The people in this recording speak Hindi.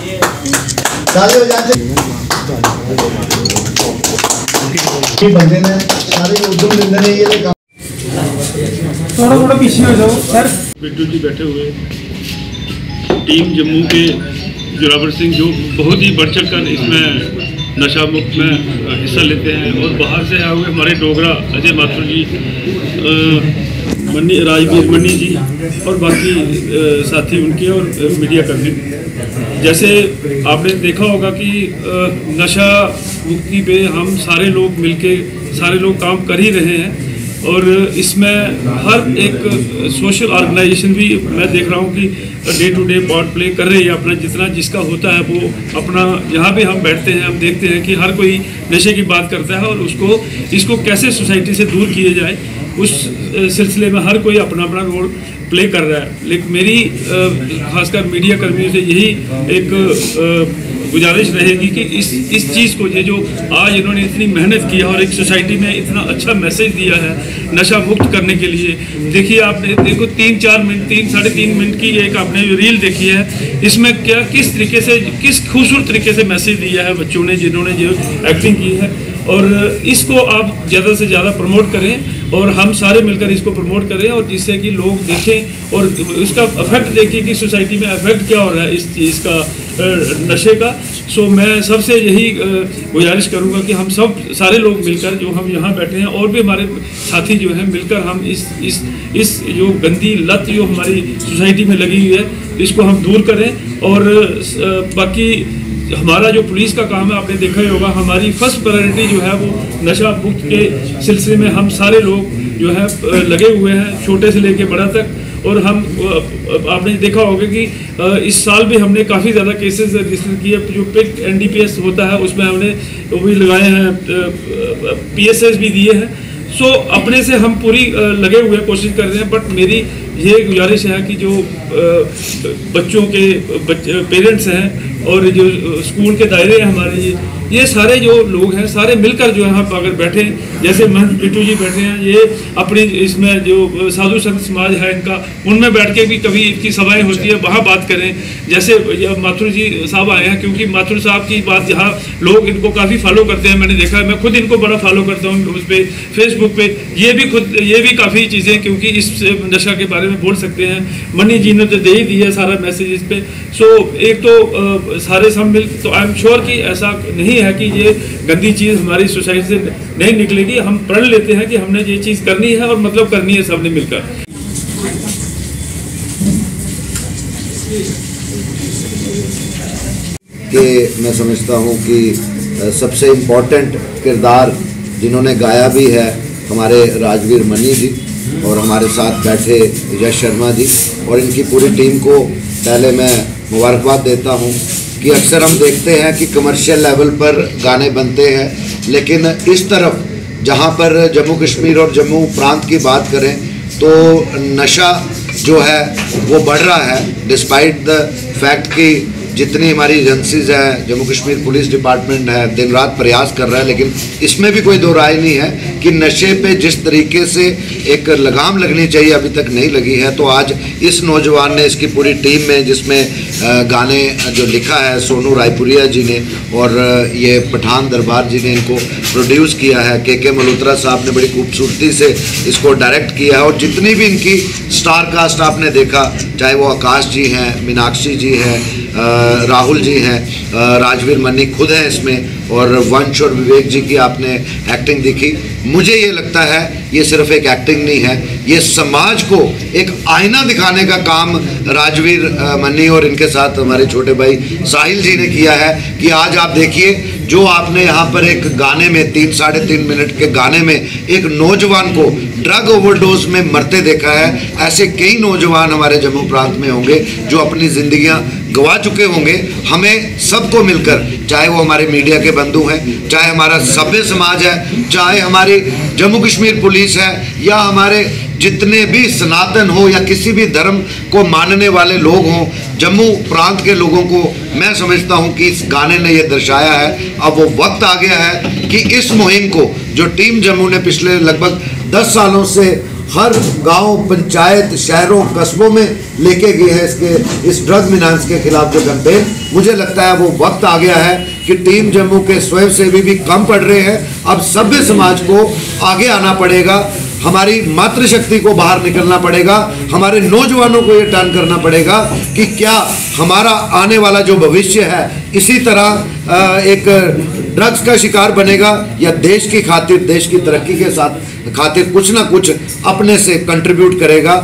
ताली बजाते ये बंदे ने सारे उद्यम दिंदे ने ये काम थोड़ा थोड़ा पीछे हो जाओ सर। बिट्टू जी बैठे हुए टीम जम्मू के जोरावर सिंह जो बहुत ही बढ़ चढ़ कर इसमें नशा मुक्त में हिस्सा लेते हैं और बाहर से आए हुए हमारे डोगरा अजय माथुर जी अ, मन्नी, राजवीर मन्नी जी और बाकी साथी उनके और मीडिया कर्मी। जैसे आपने देखा होगा कि नशा मुक्ति पे हम सारे लोग मिलके, सारे लोग काम कर ही रहे हैं। और इसमें हर एक सोशल ऑर्गेनाइजेशन भी मैं देख रहा हूँ कि day to day part play कर रही है अपना, जितना जिसका होता है वो अपना, यहाँ भी हम बैठते हैं, हम देखते हैं कि हर कोई नशे की बात करता है और उसको, इसको कैसे सोसाइटी से दूर किए जाए, उस सिलसिले में हर कोई अपना अपना रोल प्ले कर रहा है। लेकिन मेरी खासकर मीडिया कर्मियों से यही एक गुजारिश रहेगी कि इस इस चीज़ को ये जो आज इन्होंने इतनी मेहनत की है और एक सोसाइटी में इतना अच्छा मैसेज दिया है नशा मुक्त करने के लिए, देखिए आपने, देखो तीन, चार मिनट, तीन, साढ़े तीन मिनट की एक आपने रील देखी है, इसमें क्या, किस तरीके से, किस खूबसूरत तरीके से मैसेज दिया है बच्चों ने, जिन्होंने जो एक्टिंग की है, और इसको आप ज़्यादा से ज़्यादा प्रमोट करें, और हम सारे मिलकर इसको प्रमोट करें, और जिससे कि लोग देखें, और उसका इफ़ेक्ट देखें कि सोसाइटी में इफ़ेक्ट क्या हो रहा है इस चीज़ का नशे का। सो मैं सबसे यही गुजारिश करूँगा कि हम सब, सारे लोग मिलकर जो हम यहाँ बैठे हैं, और भी हमारे साथी जो हैं, मिलकर हम इस इस इस जो गंदी लत जो हमारी सोसाइटी में लगी हुई है, इसको हम दूर करें। और बाकी हमारा जो पुलिस का काम है, आपने देखा ही होगा, हमारी फ़र्स्ट प्रायोरिटी जो है, वो नशा मुक्त के सिलसिले में हम सारे लोग जो है लगे हुए हैं, छोटे से लेके बड़ा तक। और हम आपने देखा होगा कि इस साल भी हमने काफ़ी ज़्यादा केसेस रजिस्टर किए। जो पिक एनडीपीएस होता है, उसमें हमने वो भी लगाए हैं पीएसएस भी दिए हैं। सो अपने से हम पूरी लगे हुए कोशिश कर रहे हैं बट मेरी ये गुजारिश है कि जो बच्चों के, बच्चे, पेरेंट्स हैं और जो स्कूल के दायरे हैं हमारे, ये ये सारे जो लोग हैं, सारे मिलकर जो है हम अगर बैठे, जैसे महंत बिट्टू जी बैठे हैं, ये अपनी इसमें जो साधु संत समाज है इनका, उनमें बैठ के भी कभी इनकी सभाएँ होती है, वहाँ बात करें। जैसे माथुर जी साहब आए हैं, क्योंकि माथुर साहब की बात यहाँ लोग इनको काफ़ी फॉलो करते हैं, मैंने देखा है, मैं खुद इनको बड़ा फॉलो करता हूँ उस पर फेसबुक पे। ये भी खुद, ये भी काफ़ी चीज़ें, क्योंकि इस नशा के बारे में बोल सकते हैं। मनी जी ने तो दे ही दी है सारा मैसेज इस पर सो एक तो सारे सब मिल तो आई एम श्योर कि ऐसा नहीं है कि ये गंदी चीज़ हमारी सोसाइटी से नहीं निकलेगी। हम प्रण लेते हैं कि हमने ये चीज़ करनी है और मतलब करनी है सबने मिलकर। कि मैं समझता हूँ कि सबसे इम्पोर्टेंट किरदार जिन्होंने गाया भी है हमारे राजवीर मनी जी और हमारे साथ बैठे यश शर्मा जी और इनकी पूरी टीम को पहले मैं मुबारकबाद देता हूँ। कि अक्सर हम देखते हैं कि कमर्शियल लेवल पर गाने बनते हैं, लेकिन इस तरफ़ जहाँ पर जम्मू कश्मीर और जम्मू प्रांत की बात करें तो नशा जो है, वो बढ़ रहा है डिस्पाइट द फैक्ट कि जितनी हमारी एजेंसीज हैं, जम्मू कश्मीर पुलिस डिपार्टमेंट है, दिन रात प्रयास कर रहा है, लेकिन इसमें भी कोई दो राय नहीं है। कि नशे पे जिस तरीके से एक लगाम लगनी चाहिए, अभी तक नहीं लगी है तो आज इस नौजवान ने इसकी पूरी टीम में, जिसमें गाने जो लिखा है, सोनू रायपुरिया जी ने और ये पठान दरबार जी ने इनको प्रोड्यूस किया है के के मल्होत्रा साहब ने बड़ी खूबसूरती से इसको डायरेक्ट किया है और जितनी भी इनकी स्टार कास्ट आपने देखा, चाहे वो आकाश जी हैं, मीनाक्षी जी हैं राहुल जी हैं राजवीर मन्नी खुद हैं इसमें और वंश और विवेक जी की आपने एक्टिंग दिखी। मुझे ये लगता है ये सिर्फ़ एक एक्टिंग नहीं है। ये समाज को एक आईना दिखाने का काम राजवीर मनी और इनके साथ हमारे छोटे भाई साहिल जी ने किया है कि आज आप देखिए जो आपने यहाँ पर एक गाने में, तीन, साढ़े तीन मिनट के गाने में एक नौजवान को ड्रग ओवरडोज में मरते देखा है, ऐसे कई नौजवान हमारे जम्मू प्रांत में होंगे जो अपनी जिंदगियाँ गवा चुके होंगे। हमें सबको मिलकर, चाहे वो हमारे मीडिया के बंधु हैं, चाहे हमारा सभ्य समाज है, चाहे हमारी जम्मू कश्मीर पुलिस है, या हमारे जितने भी सनातन हो या किसी भी धर्म को मानने वाले लोग हों, जम्मू प्रांत के लोगों को मैं समझता हूँ कि इस गाने ने यह दर्शाया है। अब वो वक्त आ गया है कि इस मुहिम को, जो टीम जम्मू ने पिछले लगभग 10 सालों से हर गाँव, पंचायत, शहरों, कस्बों में लेके गए हैं इसके, इस ड्रग मिनांस के खिलाफ जो कैंपेन मुझे लगता है वो वक्त आ गया है कि टीम जम्मू के स्वयंसेवी भी कम पड़ रहे हैं। अब सभ्य समाज को आगे आना पड़ेगा। हमारी मातृशक्ति को बाहर निकलना पड़ेगा, हमारे नौजवानों को ये टर्न करना पड़ेगा कि क्या हमारा आने वाला जो भविष्य है, इसी तरह एक ड्रग्स का शिकार बनेगा या देश की खातिर, देश की तरक्की के साथ खातिर कुछ ना कुछ अपने से कंट्रीब्यूट करेगा।